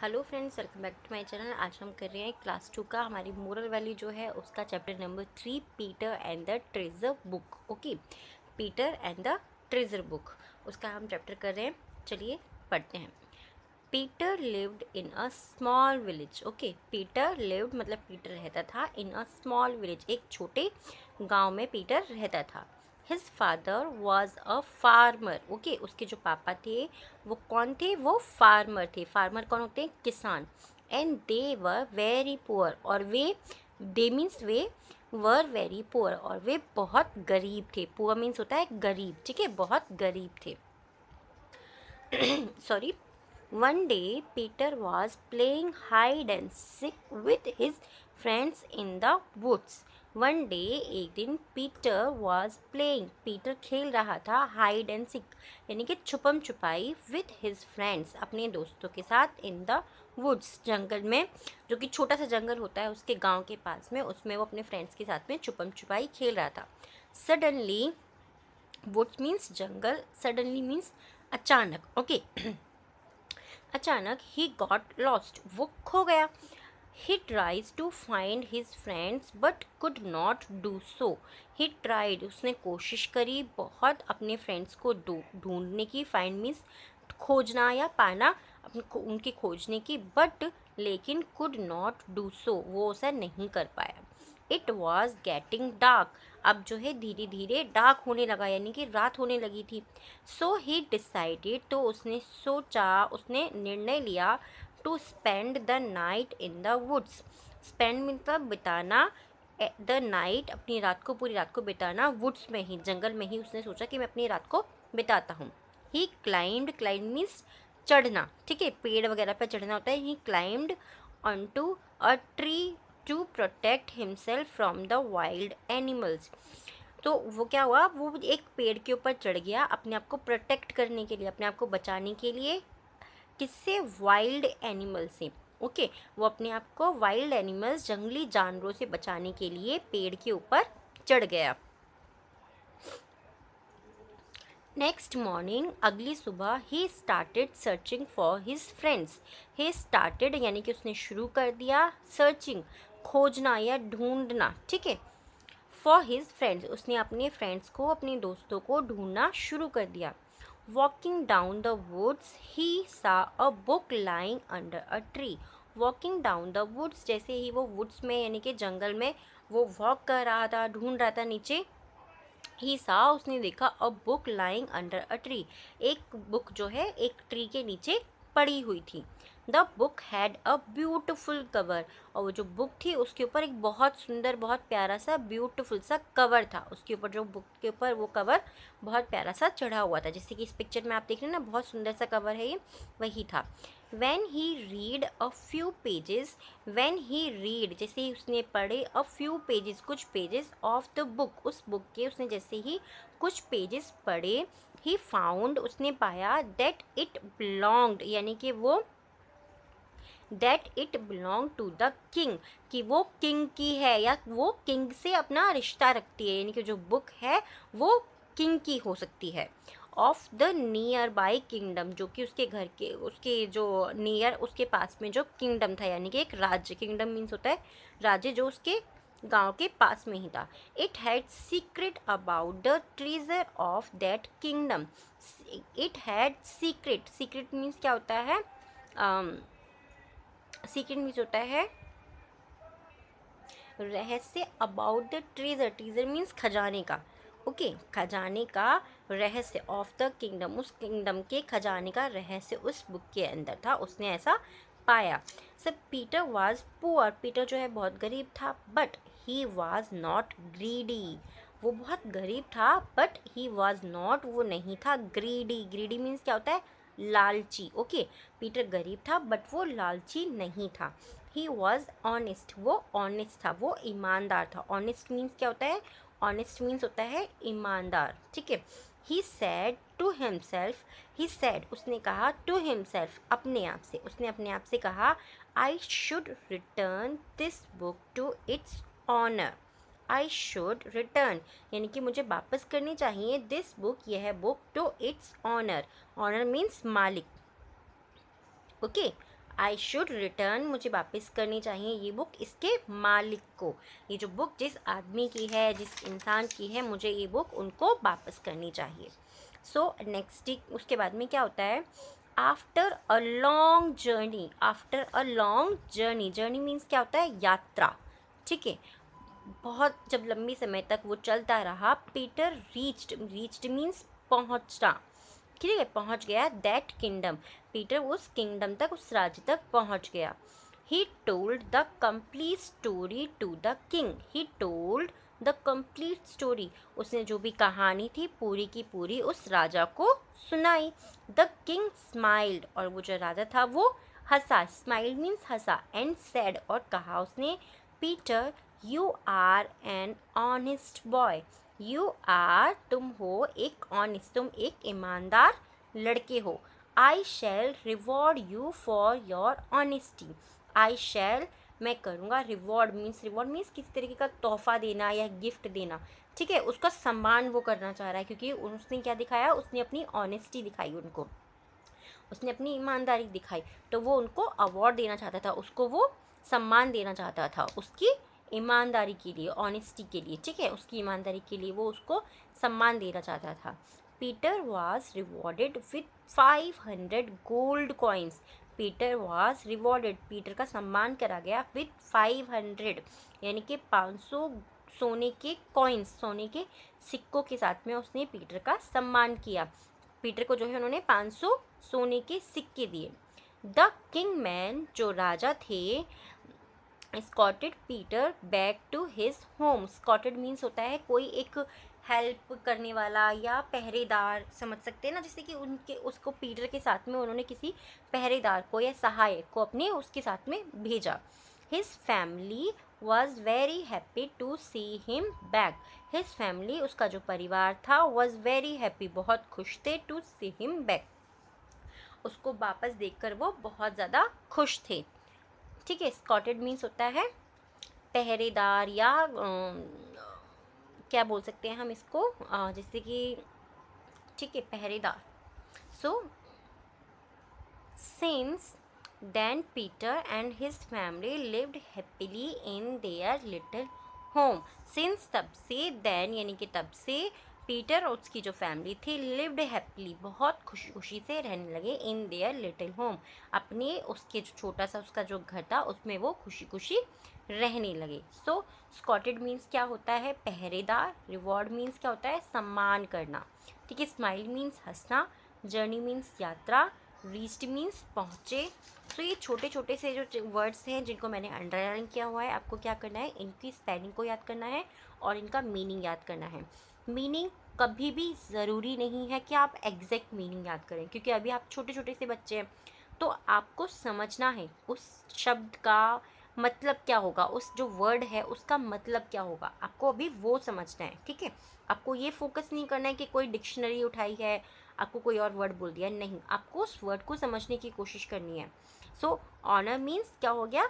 Hello friends, welcome back to my channel. आज हम कर रहे हैं क्लास टू का हमारी मोरल वैल्यू जो है, उसका chapter number three Peter and the treasure book okay Peter and the treasure book उसका हम चैप्टर कर रहे हैं। चलिए पढ़ते हैं। Peter lived in a small village okay Peter lived मतलब पीटर रहता था इन अ स्मॉल विलेज एक छोटे गाँव में पीटर रहता था। His father was a farmer okay उसके जो पापा थे, वो कौन थे? वो फार्मर थे। फार्मर कौन होते हैं? किसान। And they were very poor और वे दे मीन्स वे वर वेरी पुअर और वे बहुत गरीब थे। पुअर मीन्स होता है गरीब, ठीक है? बहुत गरीब थे। Sorry one day Peter was playing hide and seek with his friends in the woods one day एक दिन पीटर वॉज़ प्लेइंग पीटर खेल रहा था हाइड एंड सिक यानी कि छुपम छुपाई विथ हिज फ्रेंड्स अपने दोस्तों के साथ इन द वुड्स जंगल में, जो कि छोटा सा जंगल होता है उसके गाँव के पास में, उसमें वो अपने फ्रेंड्स के साथ में छुपम छुपाई खेल रहा था। सडनली वुड्स मीन्स जंगल सडनली मीन्स अचानक ओके अचानक ही गॉट लॉस्ट वो खो गया। He tries to find his friends but could not do so he tried उसने कोशिश करी बहुत अपने फ्रेंड्स को ढूँढने की फाइंड मीन्स खोजना या पाना, अपने उनकी खोजने की बट लेकिन कुड नॉट डू सो वो उसे नहीं कर पाया। इट वॉज़ गेटिंग डार्क अब जो है धीरे धीरे डार्क होने लगा, यानी कि रात होने लगी थी। सो ही डिसाइडेड तो उसने सोचा, उसने निर्णय लिया to spend the night in the woods spend मतलब बिताना द नाइट अपनी रात को, पूरी रात को बिताना वुड्स में ही, जंगल में ही उसने सोचा कि मैं अपनी रात को बिताता हूँ। ही क्लाइंड क्लाइंड मीन्स चढ़ना, ठीक है? पेड़ वगैरह पर चढ़ना होता है। He climbed on to a tree to protect himself from the wild animals तो वो क्या हुआ? वो एक पेड़ के ऊपर चढ़ गया अपने आप को प्रोटेक्ट करने के लिए, अपने आप को बचाने के लिए। किससे? वाइल्ड एनिमल से। ओके वो अपने आप को वाइल्ड एनिमल्स जंगली जानवरों से बचाने के लिए पेड़ के ऊपर चढ़ गया। नेक्स्ट मॉर्निंग अगली सुबह he started searching for his friends he started यानी कि उसने शुरू कर दिया सर्चिंग खोजना या ढूंढना, ठीक है? फॉर हिज फ्रेंड्स उसने अपने फ्रेंड्स को, अपने दोस्तों को ढूंढना शुरू कर दिया। Walking down the woods, he saw a book lying under a tree. Walking down the woods जैसे ही वो वुड्स में यानी कि जंगल में वो वॉक कर रहा था ढूंढ रहा था नीचे ही सा उसने देखा a book lying under a tree एक बुक जो है एक ट्री के नीचे पड़ी हुई थी the book had a beautiful cover. और वो जो बुक थी, उसके ऊपर एक बहुत सुंदर, बहुत प्यारा सा, ब्यूटिफुल सा कवर था। उसके ऊपर जो बुक के ऊपर वो कवर बहुत प्यारा सा चढ़ा हुआ था। जैसे कि इस पिक्चर में आप देख रहे हैं ना, बहुत सुंदर सा कवर है ये, वही था। When he read a few pages when he read जैसे ही उसने पढ़े अ फ्यू पेजेस कुछ पेजेस ऑफ़ द बुक उस बुक के उसने जैसे ही कुछ पेजेस पढ़े ही फाउंड उसने पाया दैट इट बिलोंग्ड यानी कि वो that it belong to the king कि वो किंग की है या वो किंग से अपना रिश्ता रखती है यानी कि जो बुक है वो किंग की हो सकती है। Of the nearby kingdom जो कि उसके घर के उसके जो नियर उसके पास में जो किंगडम था यानी कि एक राज्य किंगडम मीन्स होता है राज्य जो उसके गाँव के पास में ही था। It had secret about the treasure of that kingdom it had secret secret means क्या होता है? Um, सीक्रेट मीन्स होता है रहस्य about the treasure treasure means खजाने का। ओके okay, खजाने का रहस्य ऑफ़ द किंगडम उस किंगडम के खजाने का रहस्य उस बुक के अंदर था। उसने ऐसा पाया। Sir Peter was poor Peter जो है बहुत गरीब था but he was not greedy वो बहुत गरीब था बट ही वाज नॉट वो नहीं था ग्रीडी ग्रीडी मीन्स क्या होता है? लालची। ओके, पीटर गरीब था बट वो लालची नहीं था। ही वॉज़ ऑनेस्ट वो ऑनेस्ट था, वो ईमानदार था। ऑनेस्ट मीन्स क्या होता है? ऑनेस्ट मीन्स होता है ईमानदार, ठीक है? He said to himself he said उसने कहा टू हिमसेल्फ अपने आप से। उसने अपने आप से कहा I should return this book to its owner I should return यानी कि मुझे वापस करनी चाहिए दिस बुक यह book to its owner owner means मालिक. ओके आई शुड रिटर्न मुझे वापस करनी चाहिए ये बुक इसके मालिक को. ये जो बुक जिस आदमी की है, जिस इंसान की है, मुझे ये बुक उनको वापस करनी चाहिए. सो नेक्स्ट उसके बाद में क्या होता है? After a long journey after a long journey journey means क्या होता है? यात्रा. ठीक है? बहुत जब लंबी समय तक वो चलता रहा पीटर रीच्ड रीच्ड मीन्स पहुँचना ठीक है, पहुँच गया दैट किंगडम पीटर उस किंगडम तक, उस राज्य तक पहुँच गया। He told the complete story to the king he told the complete story उसने जो भी कहानी थी, पूरी की पूरी उस राजा को सुनाई। द किंग स्माइल्ड और वो जो राजा था, वो हंसा। स्माइल मीन्स हंसा एंड सैड और कहा उसने Peter you are an honest boy you are तुम हो एक ऑनेस्ट तुम एक ईमानदार लड़के हो। I shall reward you for your honesty I shall मैं करूँगा रिवॉर्ड मीन्स रिवॉर्ड मीन्स किस तरीके का तोहफा देना या गिफ्ट देना। ठीक है? उसका सम्मान वो करना चाह रहा है क्योंकि उसने क्या दिखाया? उसने अपनी ऑनेस्टी दिखाई उनको। उसने अपनी ईमानदारी दिखाई। तो वो उनको अवार्ड देना चाहता था। उसको वो सम्मान देना चाहता था उसकी ईमानदारी के लिए ऑनेस्टी के लिए, ठीक है? उसकी ईमानदारी के लिए वो उसको सम्मान देना चाहता था। Peter was rewarded with five hundred gold coins Peter was rewarded Peter का सम्मान करा गया विथ फाइव हंड्रेड यानी कि पाँच सौ सोने के कॉइन्स सोने के सिक्कों के साथ में उसने पीटर का सम्मान किया। पीटर को जो है उन्होंने पाँच सौ सोने के सिक्के दिए। द किंग मैन जो राजा थे, escorted Peter back to his home. Escorted means होता है कोई एक हेल्प करने वाला या पहरेदार, समझ सकते हैं ना? जैसे कि उनके, उसको पीटर के साथ में उन्होंने किसी पहरेदार को या सहायक को अपने उसके साथ में भेजा। His family was very happy to see him back his family उसका जो परिवार था वॉज़ वेरी हैप्पी बहुत खुश थे टू सी हिम बैक उसको वापस देखकर वो बहुत ज़्यादा खुश थे। ठीक है स्कॉटेड मीन्स होता है पहरेदार या क्या बोल सकते हैं हम इसको? जैसे कि, ठीक है, पहरेदार। So since then Peter and his family lived happily in their little home since तब से देन यानी कि तब से पीटर और उसकी जो फैमिली थी, लिव्ड हैप्पीली, बहुत खुशी खुशी से रहने लगे इन देयर लिटिल होम। अपने उसके जो छोटा सा उसका जो घर था, उसमें वो खुशी खुशी रहने लगे। सो स्कॉटेड मीन्स क्या होता है? पहरेदार। रिवॉर्ड मीन्स क्या होता है? सम्मान करना। ठीक है स्माइल मीन्स हंसना। जर्नी मीन्स यात्रा। रीच्ड मीन्स पहुँचे। तो ये छोटे छोटे से जो वर्ड्स हैं, जिनको मैंने अंडरलाइन किया हुआ है, आपको क्या करना है? इनकी स्पेलिंग को याद करना है और इनका मीनिंग याद करना है। मीनिंग कभी भी ज़रूरी नहीं है कि आप एग्जैक्ट मीनिंग याद करें, क्योंकि अभी आप छोटे छोटे से बच्चे हैं तो आपको समझना है उस शब्द का मतलब क्या होगा, उस जो वर्ड है उसका मतलब क्या होगा। आपको अभी वो समझना है, ठीक है? आपको ये फोकस नहीं करना है कि कोई डिक्शनरी उठाई है, आपको कोई और वर्ड बोल दिया, नहीं। आपको उस वर्ड को समझने की कोशिश करनी है। सो ऑनर मीन्स क्या हो गया?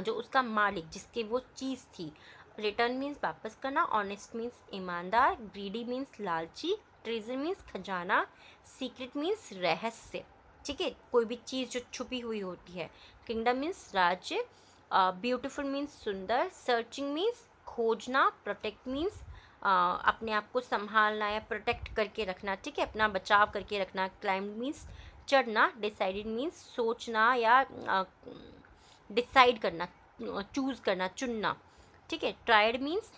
जो उसका मालिक, जिसकी वो चीज़ थी रिटर्न मीन्स वापस करना ऑनेस्ट मीन्स ईमानदार ग्रीडी मीन्स लालची ट्रेजर मीन्स खजाना सीक्रेट मीन्स रहस्य। ठीक है? कोई भी चीज़ जो छुपी हुई होती है। किंगडम मीन्स राज्य ब्यूटिफुल मीन्स सुंदर सर्चिंग मीन्स खोजना प्रोटेक्ट मीन्स अपने आप को संभालना या प्रोटेक्ट करके रखना। ठीक है? अपना बचाव करके रखना। क्लाइंब मीन्स चढ़ना डिसाइडेड मीन्स सोचना या डिसाइड करना चूज़ करना, चुनना। ठीक है ट्राइड मीन्स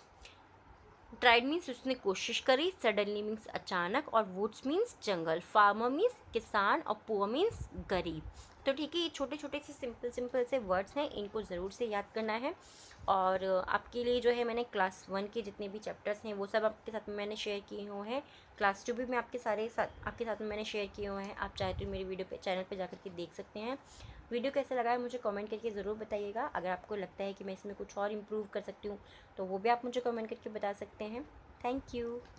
ट्राइड मीन्स उसने कोशिश करी सडनली मीन्स अचानक, और वुड्स मीन्स जंगल फार्मर मीन्स किसान, और पुअर मीन्स गरीब। तो ठीक है, ये छोटे छोटे से सिंपल सिंपल से वर्ड्स हैं, इनको ज़रूर से याद करना है। और आपके लिए जो है मैंने क्लास वन के जितने भी चैप्टर्स हैं, वो सब आपके साथ में मैंने शेयर किए हुए हैं। क्लास टू भी मैं आपके सारे साथ, आपके साथ में मैंने शेयर किए हुए हैं। आप चाहे तो मेरी वीडियो पे, चैनल पे जाकर के देख सकते हैं। वीडियो कैसे लगा है मुझे कमेंट करके ज़रूर बताइएगा। अगर आपको लगता है कि मैं इसमें कुछ और इम्प्रूव कर सकती हूँ तो वो भी आप मुझे कमेंट करके बता सकते हैं। Thank you.